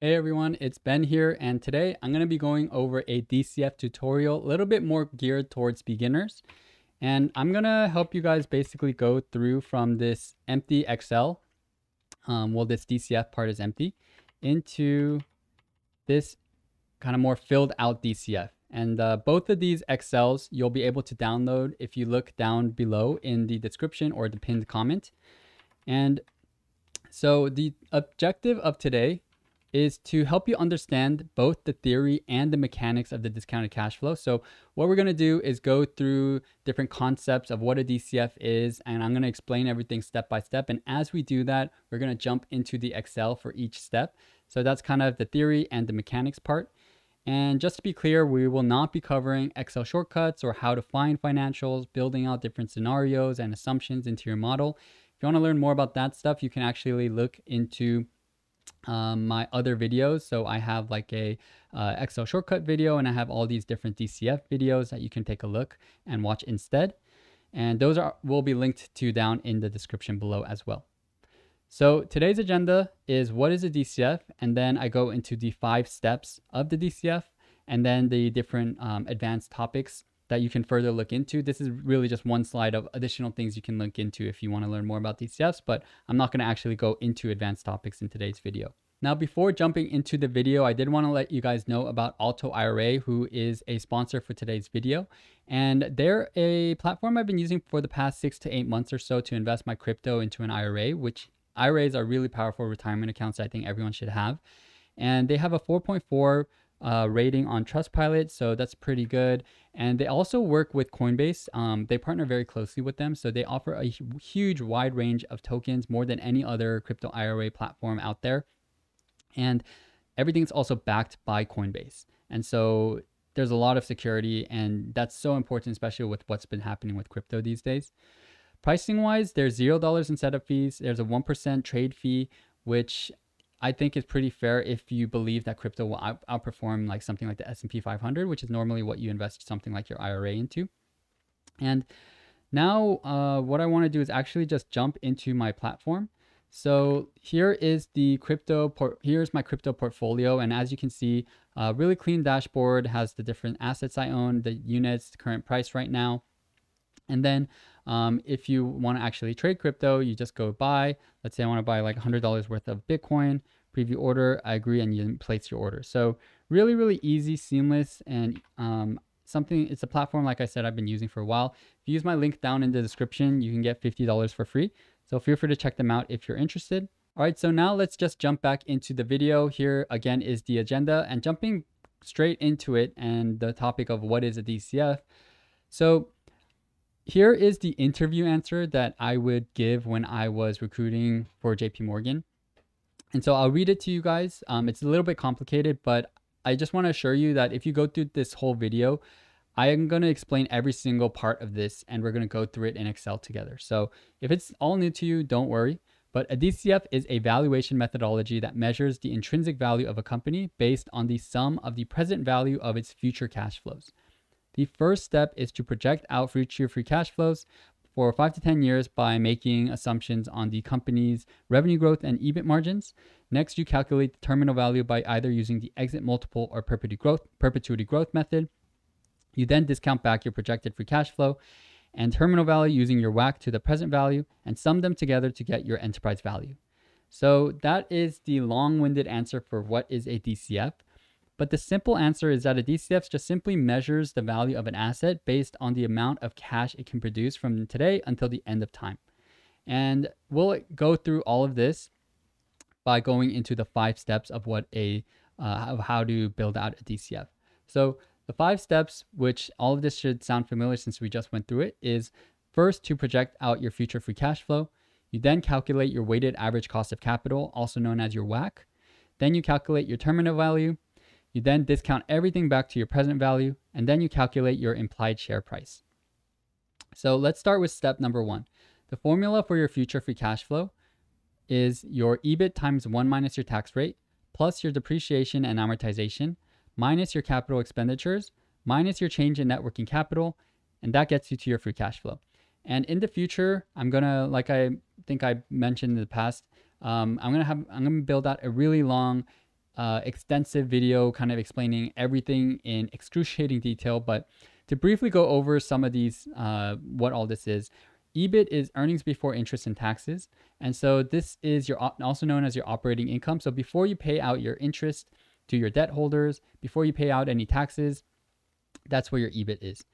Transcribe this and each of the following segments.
Hey everyone, it's Ben here, and today I'm going to be going over a DCF tutorial, a little bit more geared towards beginners. And I'm going to help you guys basically go through from this empty Excel, um, well, this DCF part is empty, into this kind of more filled out DCF. And uh, both of these Excels you'll be able to download if you look down below in the description or the pinned comment. And so the objective of today is to help you understand both the theory and the mechanics of the discounted cash flow. So what we're going to do is go through different concepts of what a DCF is, and I'm going to explain everything step by step. And as we do that, we're going to jump into the Excel for each step. So that's kind of the theory and the mechanics part. And just to be clear, we will not be covering Excel shortcuts or how to find financials, building out different scenarios and assumptions into your model. If you want to learn more about that stuff, you can actually look into um, my other videos. So I have like a uh, Excel shortcut video and I have all these different DCF videos that you can take a look and watch instead. And those are will be linked to down in the description below as well. So today's agenda is what is a DCF, and then I go into the five steps of the DCF, and then the different um, advanced topics that you can further look into. This is really just one slide of additional things you can look into if you want to learn more about DCFs, but I'm not going to actually go into advanced topics in today's video. Now, before jumping into the video, I did want to let you guys know about Alto IRA, who is a sponsor for today's video. And they're a platform I've been using for the past six to eight months or so to invest my crypto into an IRA, which IRAs are really powerful retirement accounts I think everyone should have. And they have a 4.4 uh, rating on Trustpilot, so that's pretty good. And they also work with Coinbase. Um, they partner very closely with them, so they offer a huge wide range of tokens, more than any other crypto IRA platform out there. And everything's also backed by Coinbase. And so there's a lot of security, and that's so important, especially with what's been happening with crypto these days. Pricing wise, there's zero dollars in setup fees. There's a one percent trade fee, which I think is pretty fair if you believe that crypto will out- outperform like something like the S&P 500, which is normally what you invest something like your IRA into. And now uh, what I want to do is actually just jump into my platform. So here is the crypto, por- here's my crypto portfolio. And as you can see, a really clean dashboard has the different assets I own, the units, the current price right now. And then um, if you want to actually trade crypto, you just go buy. Let's say I want to buy like $100 worth of Bitcoin, preview order, I agree, and you place your order. So really, really easy, seamless, and um, something, it's a platform, like I said, I've been using for a while. If you use my link down in the description, you can get $50 for free. So feel free to check them out if you're interested. All right, so now let's just jump back into the video. Here again is the agenda and jumping straight into it and the topic of what is a DCF. So here is the interview answer that I would give when I was recruiting for JP Morgan. And so I'll read it to you guys. Um, it's a little bit complicated, but I just want to assure you that if you go through this whole video, I am going to explain every single part of this and we're going to go through it in Excel together. So if it's all new to you, don't worry. But a DCF is a valuation methodology that measures the intrinsic value of a company based on the sum of the present value of its future cash flows. The first step is to project out future free cash flows for five to 10 years by making assumptions on the company's revenue growth and EBIT margins. Next, you calculate the terminal value by either using the exit multiple or perpetuity growth, perpetuity growth method. You then discount back your projected free cash flow and terminal value using your WACC to the present value and sum them together to get your enterprise value. So that is the long-winded answer for what is a DCF. But the simple answer is that a DCF just simply measures the value of an asset based on the amount of cash it can produce from today until the end of time. And we'll go through all of this by going into the five steps of what a uh, of how to build out a DCF. So the five steps, which all of this should sound familiar since we just went through it, is first to project out your future free cash flow. You then calculate your weighted average cost of capital, also known as your WACC. Then you calculate your terminal value. You then discount everything back to your present value, and then you calculate your implied share price. So let's start with step number one. The formula for your future free cash flow is your EBIT times 1 minus your tax rate, plus your depreciation and amortization, minus your capital expenditures, minus your change in net working capital, and that gets you to your free cash flow. And in the future, I'm gonna, like I think I mentioned in the past, um, I'm gonna have, I'm gonna build out a really long uh, extensive video kind of explaining everything in excruciating detail. But to briefly go over some of these, uh, what all this is, EBIT is earnings before interest and taxes. And so this is your also known as your operating income. So before you pay out your interest to your debt holders, before you pay out any taxes, that's where your EBIT is.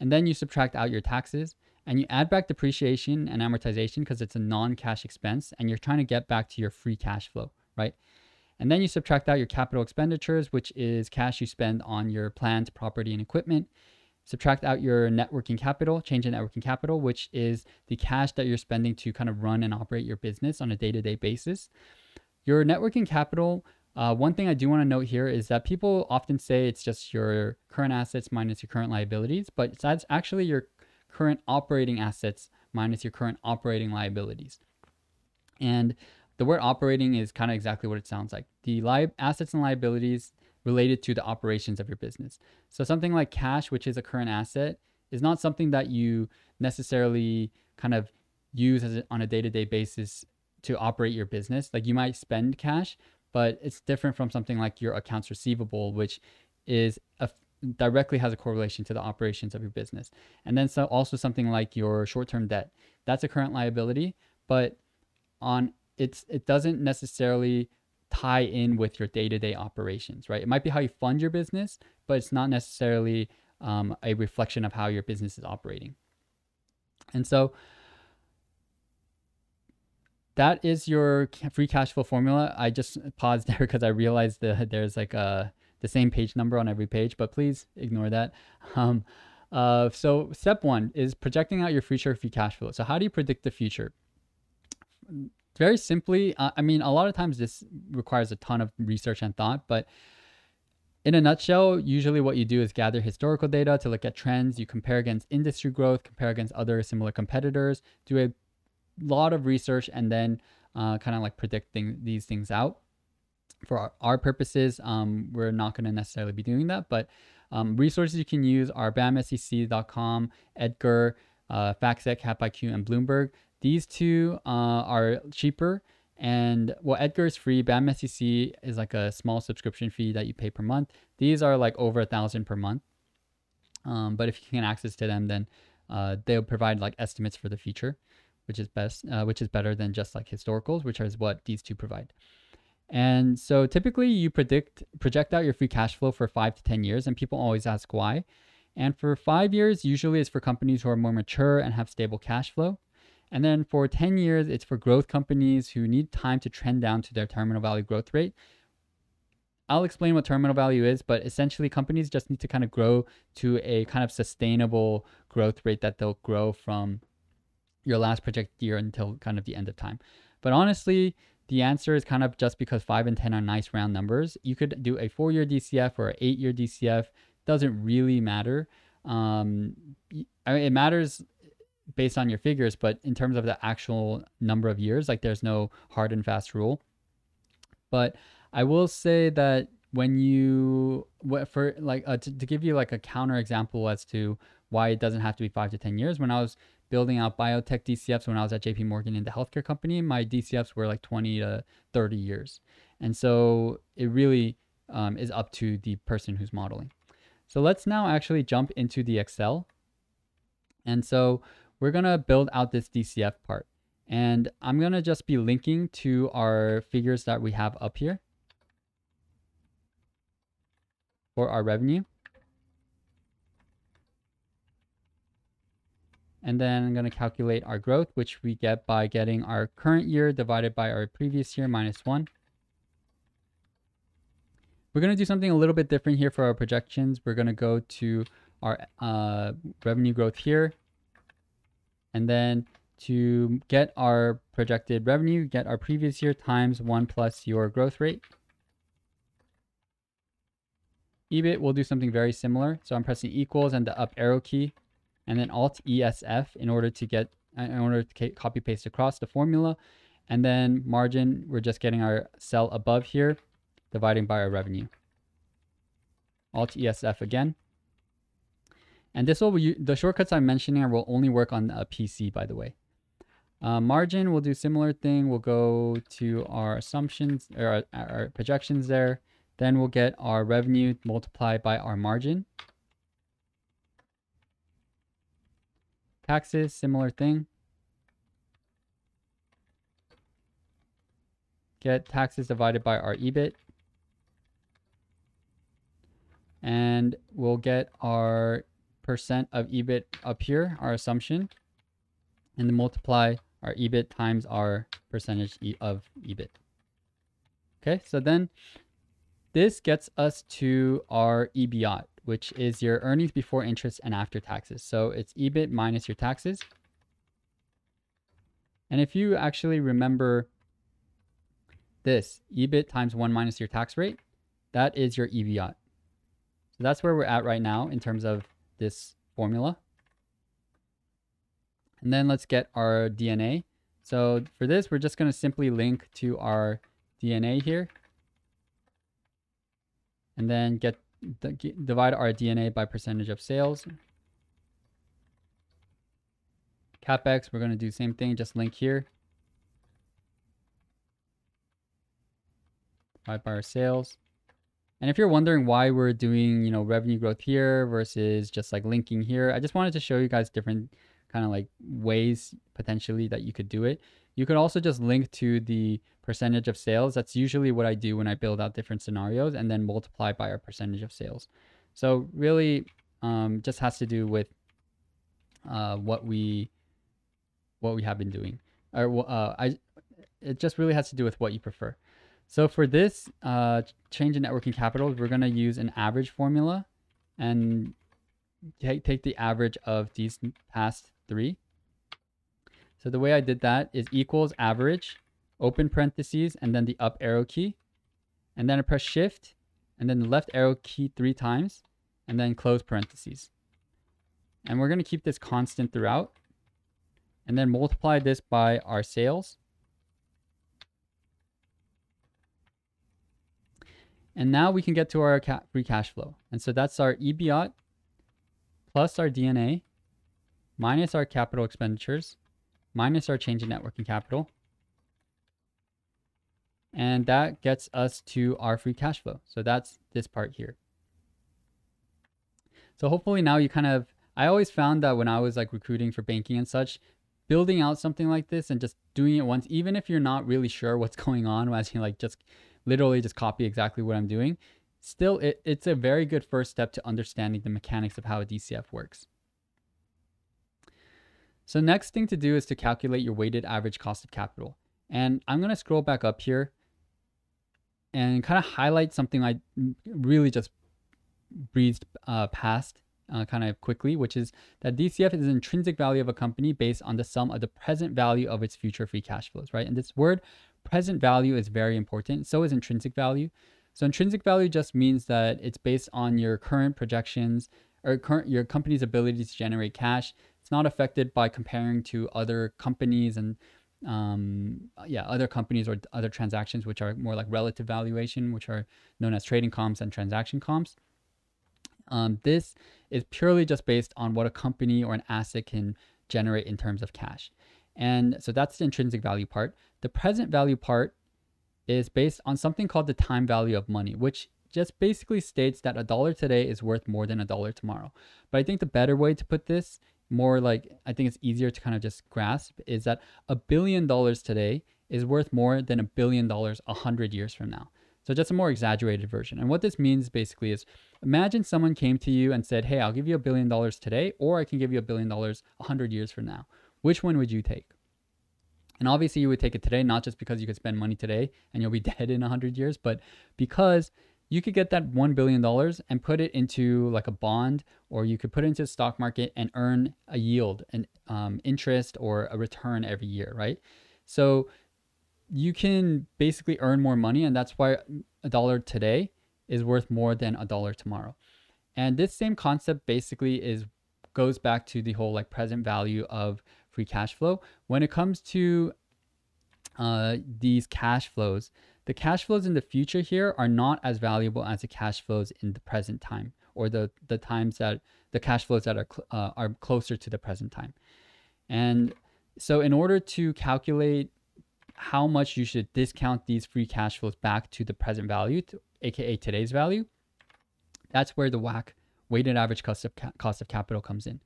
And then you subtract out your taxes and you add back depreciation and amortization because it's a non-cash expense and you're trying to get back to your free cash flow, right? And then you subtract out your capital expenditures, which is cash you spend on your plant, property, and equipment. Subtract out your net working capital, change in net working capital, which is the cash that you're spending to kind of run and operate your business on a day to day basis. Your net working capital, uh, one thing I do want to note here is that people often say it's just your current assets minus your current liabilities, but that's actually your current operating assets minus your current operating liabilities. And the word operating is kind of exactly what it sounds like. The li- assets and liabilities related to the operations of your business. So something like cash, which is a current asset, is not something that you necessarily kind of use a, on a day-to-day basis to operate your business. Like you might spend cash, but it's different from something like your accounts receivable, which is a, directly has a correlation to the operations of your business. And then so also something like your short-term debt. That's a current liability, but on it's it doesn't necessarily tie in with your day-to-day operations, right? It might be how you fund your business, but it's not necessarily um, a reflection of how your business is operating. And so that is your free cash flow formula. I just paused there because I realized that there's like a the same page number on every page, but please ignore that. Um, uh, so step one is projecting out your future free cash flow. So how do you predict the future? Very simply, uh, I mean, a lot of times this requires a ton of research and thought, but in a nutshell, usually what you do is gather historical data to look at trends. You compare against industry growth, compare against other similar competitors, do a lot of research, and then uh, kind of like predicting these things out. For our, purposes, um, we're not going to necessarily be doing that, but um, resources you can use are bamsec.com, Edgar, uh, FactSet, CapIQ, and Bloomberg. These two uh, are cheaper. And well, Edgar is free. BamSEC is like a small subscription fee that you pay per month. These are like over a thousand per month. Um, but if you can access to them, then uh, they'll provide like estimates for the future, which is best, uh, which is better than just like historicals, which is what these two provide. And so typically you predict project out your free cash flow for five to ten years, and people always ask why. And for five years, usually it's for companies who are more mature and have stable cash flow. And then for 10 years, it's for growth companies who need time to trend down to their terminal value growth rate. I'll explain what terminal value is, but essentially companies just need to kind of grow to a kind of sustainable growth rate that they'll grow from your last projected year until kind of the end of time. But honestly, the answer is kind of just because 5 and 10 are nice round numbers. You could do a 4-year DCF or an 8-year DCF. Doesn't really matter. Um, I mean, it matters based on your figures, but in terms of the actual number of years, like there's no hard and fast rule. But I will say that when you for like uh, to, to give you like a counter example as to why it doesn't have to be five to 10 years, when I was building out biotech DCFs when I was at JP Morgan in the healthcare company, my DCFs were like 20 to 30 years. And so it really um, is up to the person who's modeling. So let's now actually jump into the Excel. And so we're to build out this DCF part. And I'm to just be linking to our figures that we have up here for our revenue. And then I'm to calculate our growth, which we get by getting our current year divided by our previous year minus 1. We're to do something a little bit different here for our projections. We're to go to our uh, revenue growth here and then to get our projected revenue, get our previous year times 1 plus your growth rate. EBIT will do something very similar. So I'm pressing equals and the up arrow key and then Alt ESF in order to get uh, in order to copy paste across the formula. And then margin, we're just getting our cell above here, dividing by our revenue. Alt ESF again. And this will be, the shortcuts I'm mentioning will only work on a PC, by the way. Uh, margin, we'll do similar thing. We'll go to our assumptions or our, our projections there, Then we'll get our revenue multiplied by our margin. Taxes, similar thing. Get taxes divided by our EBIT. And we'll get our percent of EBIT up here, our assumption. And then multiply our EBIT times our percentage of EBIT. Okay, so then this gets us to our EBIAT, which is your earnings before interest and after taxes. So it's EBIT minus your taxes. And if you actually remember this, EBIT times 1 minus your tax rate, that is your EBIAT. So that's where we're at right now in terms of this formula. And then let's get our DNA. So for this, we're just going to simply link to our DNA here. And then get divide our DNA by percentage of sales. CapEx, we're going to do same thing, just link here. Divide by our sales. And if you're wondering why we're doing, you know, revenue growth here versus just like linking here, I just wanted to show you guys different kind of like ways potentially that you could do it. You could also just link to the percentage of sales. That's usually what I do when I build out different scenarios and then multiply by our percentage of sales. So really um, just has to do with uh, what we what we have been doing. Or uh, I, it just really has to do with what you prefer. So for this uh, change in net working capital, we're going to use an average formula and take, take the average of these past three. So the way I did that is equals average, open parentheses, and then the up arrow key. And then I press shift and then the left arrow key three times and then close parentheses. And we're going to keep this constant throughout and then multiply this by our sales. And now we can get to our ca free cash flow. And so that's our EBIT plus our DNA minus our capital expenditures minus our change in net working capital. And that gets us to our free cash flow. So that's this part here. So hopefully now you kind of, I always found that when I was like recruiting for banking and such, building out something like this and just doing it once, even if you're not really sure what's going on, as you like just literally just copy exactly what I'm doing, still it, it's a very good first step to understanding the mechanics of how a DCF works. So next thing to do is to calculate your weighted average cost of capital. And I'm going to scroll back up here and kind of highlight something I really just breezed uh, past uh, kind of quickly, which is that DCF is intrinsic value of a company based on the sum of the present value of its future free cash flows, right? And this word present value is very important. So is intrinsic value. So intrinsic value just means that it's based on your current projections or current your company's ability to generate cash it's not affected by comparing to other companies and um, yeah, other companies or other transactions, which are more like relative valuation, which are known as trading comps and transaction comps. Um, this is purely just based on what a company or an asset can generate in terms of cash. And so that's the intrinsic value part. The present value part is based on something called the time value of money, which just basically states that a dollar today is worth more than a dollar tomorrow. But I think the better way to put this more like I think it's easier to kind of just grasp is that a billion dollars today is worth more than a billion dollars a hundred years from now. So just a more exaggerated version. And what this means basically is imagine someone came to you and said, Hey, I'll give you a billion dollars today, or I can give you a billion dollars a hundred years from now. Which one would you take? And obviously you would take it today, not just because you could spend money today and you'll be dead in a hundred years, but because you could get that $1 billion and put it into like a bond, or you could put it into the stock market and earn a yield, an um, interest, or a return every year, right? So you can basically earn more money, and that's why a dollar today is worth more than a dollar tomorrow. And this same concept basically is goes back to the whole like present value of free cash flow. When it comes to uh, these cash flows, the cash flows in the future here are not as valuable as the cash flows in the present time or the, the times that the cash flows that are, uh, are closer to the present time. And so in order to calculate how much you should discount these free cash flows back to the present value to, aka today's value, that's where the WACC weighted average cost of ca- cost of capital comes in.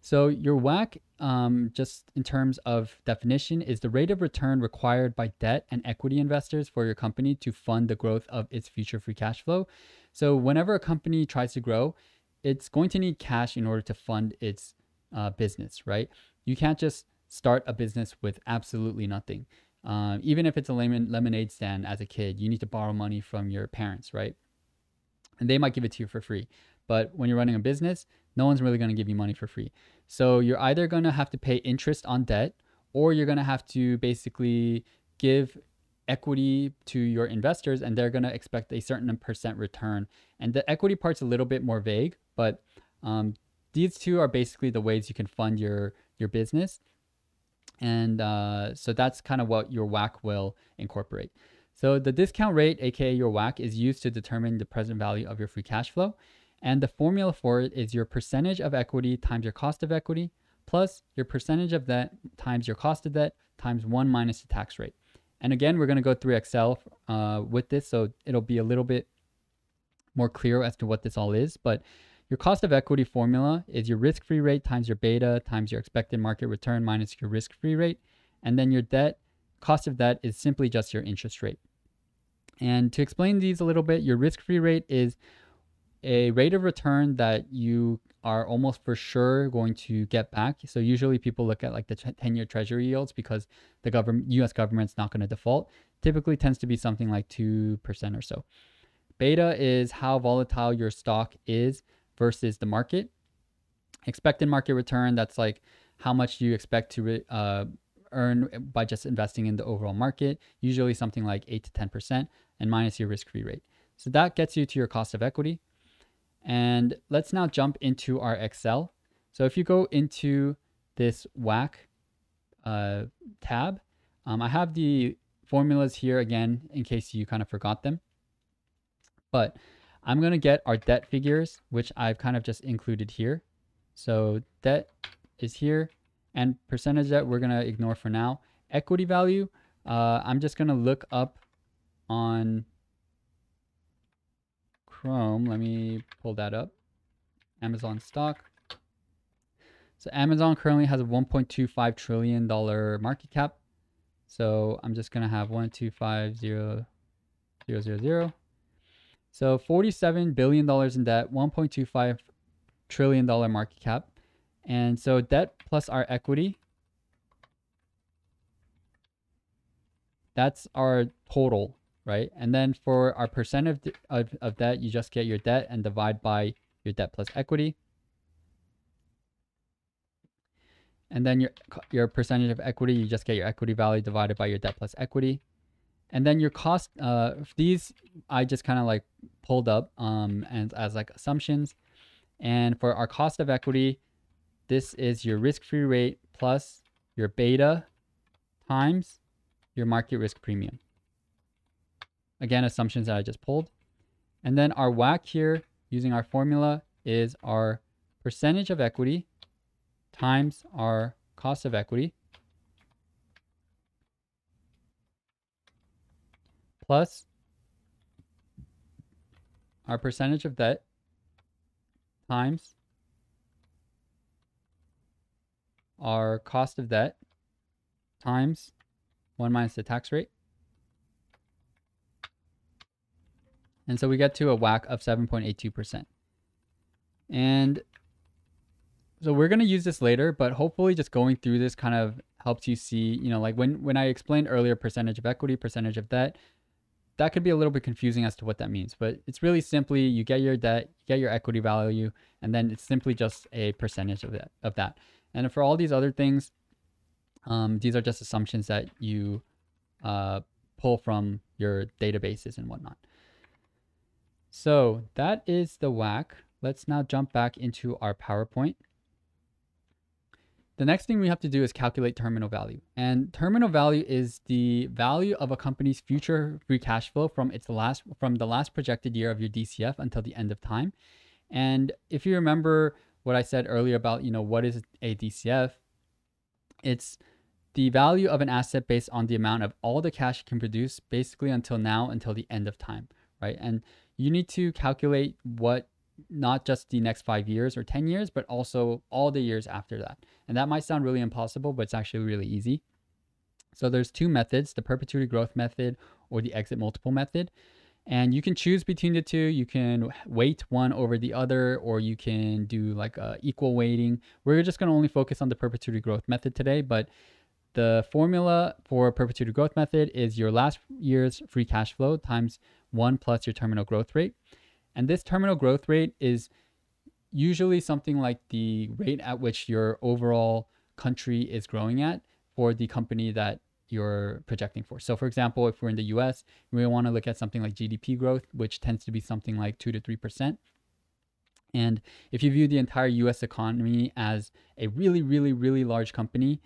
So your WACC, um, just in terms of definition, is the rate of return required by debt and equity investors for your company to fund the growth of its future free cash flow. So whenever a company tries to grow, it's going to need cash in order to fund its uh, business, right? You can't just start a business with absolutely nothing. Uh, even if it's a lemon, lemonade stand as a kid, you need to borrow money from your parents, right? And they might give it to you for free. But when you're running a business, no one's really going to give you money for free. So you're either going to have to pay interest on debt or you're going to have to basically give equity to your investors and they're going to expect a certain percent return. And the equity part's a little bit more vague, but um, these two are basically the ways you can fund your your business. And uh, so that's kind of what your WACC will incorporate. So the discount rate, aka your WACC, is used to determine the present value of your free cash flow. And the formula for it is your percentage of equity times your cost of equity plus your percentage of debt times your cost of debt times one minus the tax rate. And again, we're going to go through Excel uh, with this, so it'll be a little bit more clear as to what this all is. But your cost of equity formula is your risk-free rate times your beta times your expected market return minus your risk-free rate. And then your debt, cost of debt is simply just your interest rate. And to explain these a little bit, your risk-free rate is a rate of return that you are almost for sure going to get back. So usually people look at like the 10-year treasury yields because the government US government's not going to default. Typically tends to be something like 2% or so. Beta is how volatile your stock is versus the market. Expected market return, that's like how much you expect to uh, earn by just investing in the overall market, usually something like 8 to 10%, and minus your risk free rate. So that gets you to your cost of equity. And let's now jump into our Excel. So if you go into this WACC uh, tab, um, I have the formulas here again in case you kind of forgot them. But I'm going to get our debt figures, which I've kind of just included here. So debt is here and percentage debt we're going to ignore for now. Equity value, uh, I'm just going to look up on Chrome. Let me pull that up. Amazon stock. So Amazon currently has a 1.25 trillion dollar market cap. So I'm just have zero zero zero zero. So 47 billion dollars in debt, 1.25 trillion dollar market cap, and so debt plus our equity. That's our total right? And then for our percent of, of, of that, you just get your debt and divide by your debt plus equity. And then your, your percentage of equity, you just get your equity value divided by your debt plus equity. And then your cost, uh, these I just kind of like pulled up um, and as like assumptions. And for our cost of equity, this is your risk-free rate plus your beta times your market risk premium. Again, assumptions that I just pulled. And then our WACC here using our formula is our percentage of equity times our cost of equity plus our percentage of debt times our cost of debt times 1 minus the tax rate And so we get to a WACC of 7.82%. And so we're going to use this later, but hopefully just going through this kind of helps you see, you know, like when, when I explained earlier percentage of equity, percentage of debt, that could be a little bit confusing as to what that means. But it's really simply you get your debt, you get your equity value, and then it's simply just a percentage of that. Of that. And for all these other things, um, these are just assumptions that you uh, pull from your databases and whatnot. So that is the WACC. Let's now jump back into our PowerPoint. The next thing we have to do is calculate terminal value. And terminal value is the value of a company's future free cash flow from its last from the last projected year of your DCF until the end of time. And if you remember what I said earlier about, you know, what is a DCF? It's the value of an asset based on the amount of all the cash it can produce basically until now until the end of time right? And you need to calculate what not just the next five years or 10 years, but also all the years after that. And that might sound really impossible, but it's actually really easy. So there's two methods, the perpetuity growth method or the exit multiple method. And you can choose between the two. You can weight one over the other, or you can do like a equal weighting. We're just going to only focus on the perpetuity growth method today, but the formula for perpetuity growth method is your last year's free cash flow times one plus your terminal growth rate. And this terminal growth rate is usually something like the rate at which your overall country is growing at for the company that you're projecting for. So for example, if we're in the US, we want to look at something like GDP growth, which tends to be something like 2 to 3%. And if you view the entire US economy as a really really really large company,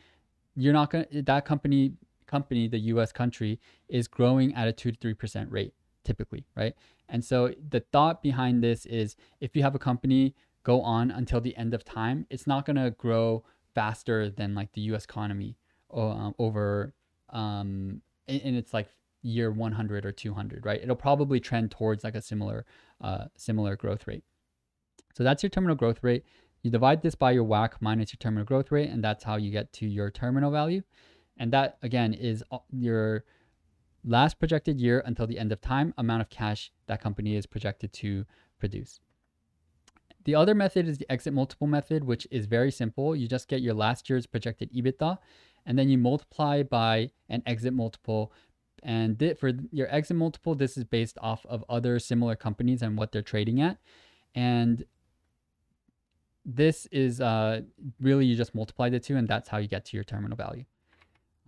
you're not going to that company company the US country is growing at a 2 to 3% rate typically, right? And so the thought behind this is if you have a company go on until the end of time, it's not going to grow faster than like the US economy uh, over um and it's like year 100 or 200, right? It'll probably trend towards like a similar uh similar growth rate. So that's your terminal growth rate. You divide this by your WACC minus your terminal growth rate, and that's how you get to your terminal value. And that again is your last projected year until the end of time amount of cash that company is projected to produce. The other method is the exit multiple method, which is very simple. You just get your last year's projected EBITDA and then you multiply by an exit multiple. And for your exit multiple, this is based off of other similar companies and what they're trading at. And this is uh, really you just multiply the two, and that's how you get to your terminal value.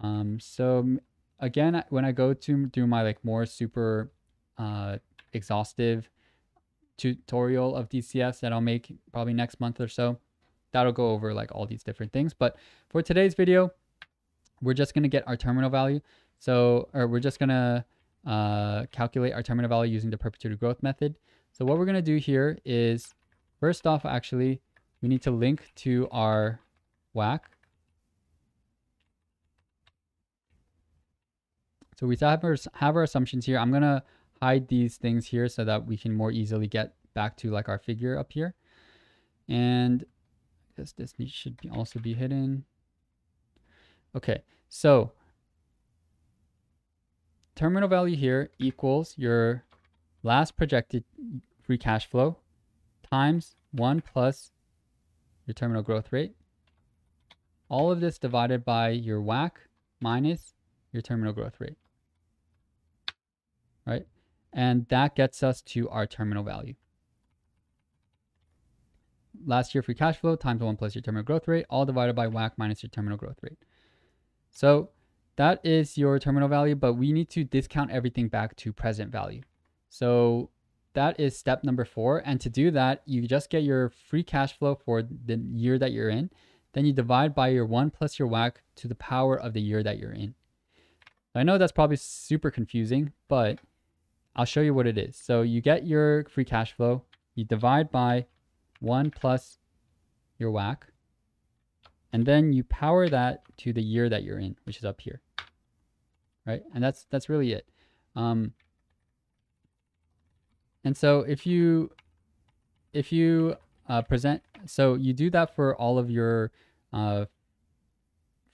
Um, so again, when I go to do my like more super uh, exhaustive tutorial of DCFs that I'll make probably next month or so, that'll go over like all these different things. But for today's video, we're just going to get our terminal value. So, or we're just going to uh, calculate our terminal value using the perpetuity growth method. So what we're going to do here is first off, actually, we need to link to our WACC. So we have our, have our assumptions here. I'm going to hide these things here so that we can more easily get back to like our figure up here. And I guess this should be also be hidden. Okay, so terminal value here equals your last projected free cash flow times 1 plus your terminal growth rate. All of this divided by your WACC minus your terminal growth rate. Right? And that gets us to our terminal value. Last year free cash flow times 1 plus your terminal growth rate, all divided by WACC minus your terminal growth rate. So that is your terminal value, but we need to discount everything back to present value. So that is step number four. And to do that, you just get your free cash flow for the year that you're in. Then you divide by your one plus your WACC to the power of the year that you're in. I know that's probably super confusing, but I'll show you what it is. So you get your free cash flow, you divide by one plus your WACC, and then you power that to the year that you're in, which is up here, right? And that's that's really it. Um, and so if you if you uh, present, so you do that for all of your uh,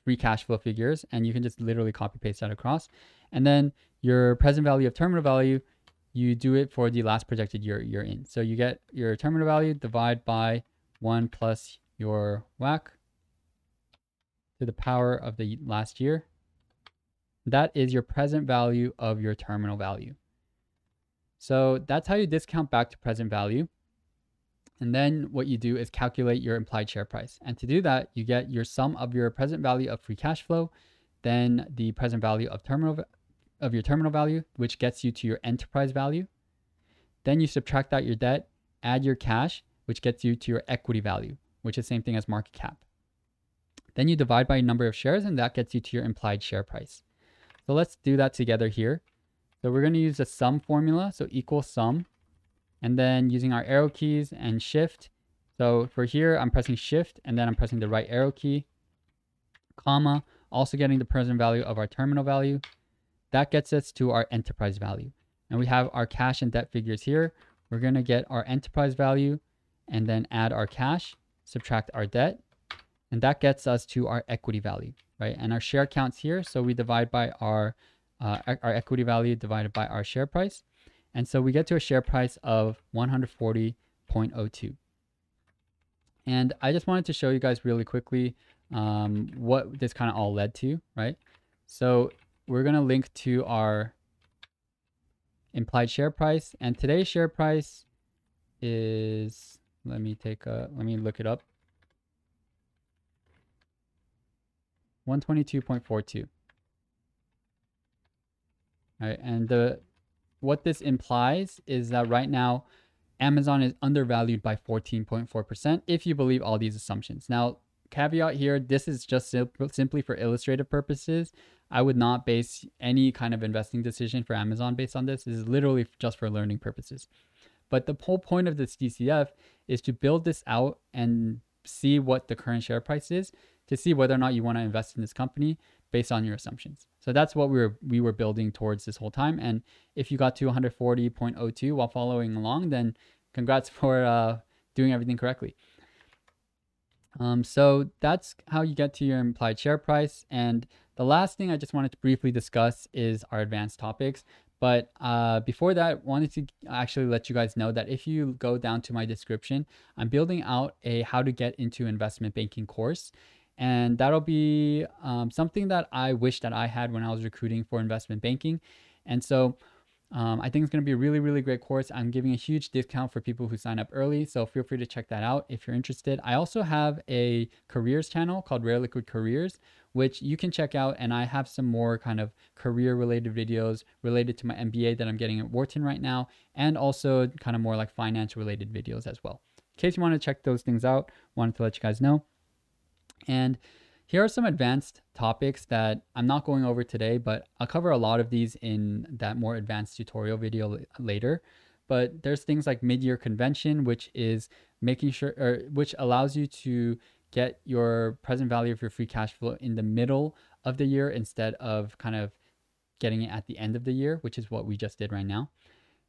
free cash flow figures, and you can just literally copy paste that across. And then your present value of terminal value, you do it for the last projected year you're in. So you get your terminal value, divide by one plus your WACC, to the power of the last year. That is your present value of your terminal value. So that's how you discount back to present value. And then what you do is calculate your implied share price. And to do that, you get your sum of your present value of free cash flow, then the present value of terminal of your terminal value, which gets you to your enterprise value. Then you subtract out your debt, add your cash, which gets you to your equity value, which is the same thing as market cap. Then you divide by number of shares and that gets you to your implied share price. So let's do that together here. So we're going to use the sum formula, so equal sum, and then using our arrow keys and shift. So for here, I'm pressing shift and then I'm pressing the right arrow key, comma, also getting the present value of our terminal value. That gets us to our enterprise value. and we have our cash and debt figures here. We're going to get our enterprise value and then add our cash, subtract our debt, and that gets us to our equity value, right? And our share counts here. So we divide by our, uh, our equity value divided by our share price. And so we get to a share price of 140.02. And I just wanted to show you guys really quickly um, what this kind of all led to, right? So we're going to link to our implied share price. And today's share price is, let me take a, let me look it up. 122.42. All right, and the what this implies is that right now Amazon is undervalued by 14.4% if you believe all these assumptions. Now, caveat here, this is just simply for illustrative purposes. I would not base any kind of investing decision for Amazon based on this. This is literally just for learning purposes. But the whole point of this DCF is to build this out and see what the current share price is to see whether or not you want to invest in this company based on your assumptions. So that's what we were we were building towards this whole time. And if you got to 140.02 while following along, then congrats for uh, doing everything correctly. Um, so that's how you get to your implied share price. And the last thing I just wanted to briefly discuss is our advanced topics. But uh, before that, wanted to actually let you guys know that if you go down to my description, I'm building out a how to get into investment banking course and that'll be um, something that I wish that I had when I was recruiting for investment banking. And so um, I think it's going to be a really, really great course. I'm giving a huge discount for people who sign up early. So feel free to check that out if you're interested. I also have a careers channel called rareliquid Careers, which you can check out. And I have some more kind of career related videos related to my MBA that I'm getting at Wharton right now, and also kind of more like finance related videos as well. In case you want to check those things out, wanted to let you guys know. And here are some advanced topics that I'm not going over today, but I'll cover a lot of these in that more advanced tutorial video later. But there's things like mid-year convention, which is making sure, or which allows you to get your present value of your free cash flow in the middle of the year instead of kind of getting it at the end of the year, which is what we just did right now.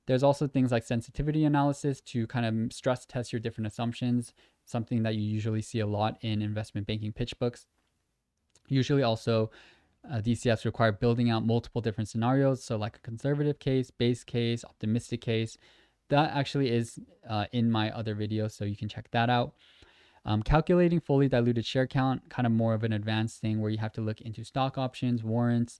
There's also things like sensitivity analysis to kind of stress test your different assumptions something that you usually see a lot in investment banking pitch books. Usually also uh, DCFs require building out multiple different scenarios. So like a conservative case, base case, optimistic case. That actually is uh, in my other video, so you can check that out. Um, calculating fully diluted share count, kind of more of an advanced thing where you have to look into stock options, warrants,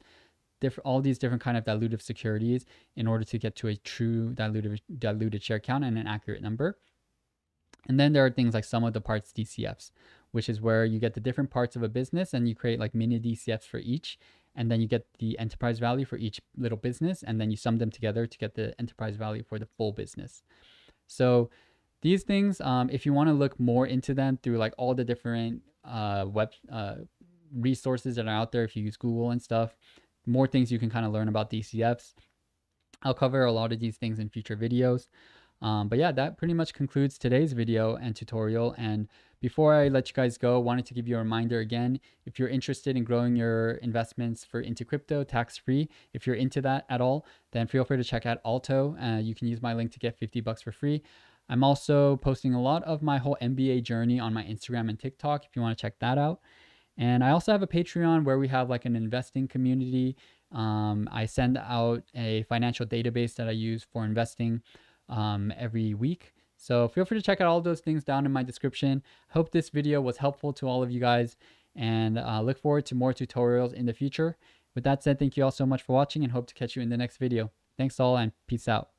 different all these different kind of dilutive securities in order to get to a true diluted diluted share count and an accurate number. And then there are things like sum of the parts DCFs, which is where you get the different parts of a business and you create like mini DCFs for each. And then you get the enterprise value for each little business. And then you sum them together to get the enterprise value for the full business. So these things, um, if you want to look more into them through like all the different uh, web uh, resources that are out there, if you use Google and stuff, more things you can kind of learn about DCFs. I'll cover a lot of these things in future videos. Um, but yeah, that pretty much concludes today's video and tutorial. And before I let you guys go, wanted to give you a reminder again, if you're interested in growing your investments for into crypto tax-free, if you're into that at all, then feel free to check out Alto. Uh, you can use my link to get 50 bucks for free. I'm also posting a lot of my whole MBA journey on my Instagram and TikTok if you want to check that out. And I also have a Patreon where we have like an investing community. Um, I send out a financial database that I use for investing um, every week. So feel free to check out all those things down in my description. Hope this video was helpful to all of you guys and uh, look forward to more tutorials in the future. With that said, thank you all so much for watching and hope to catch you in the next video. Thanks all and peace out.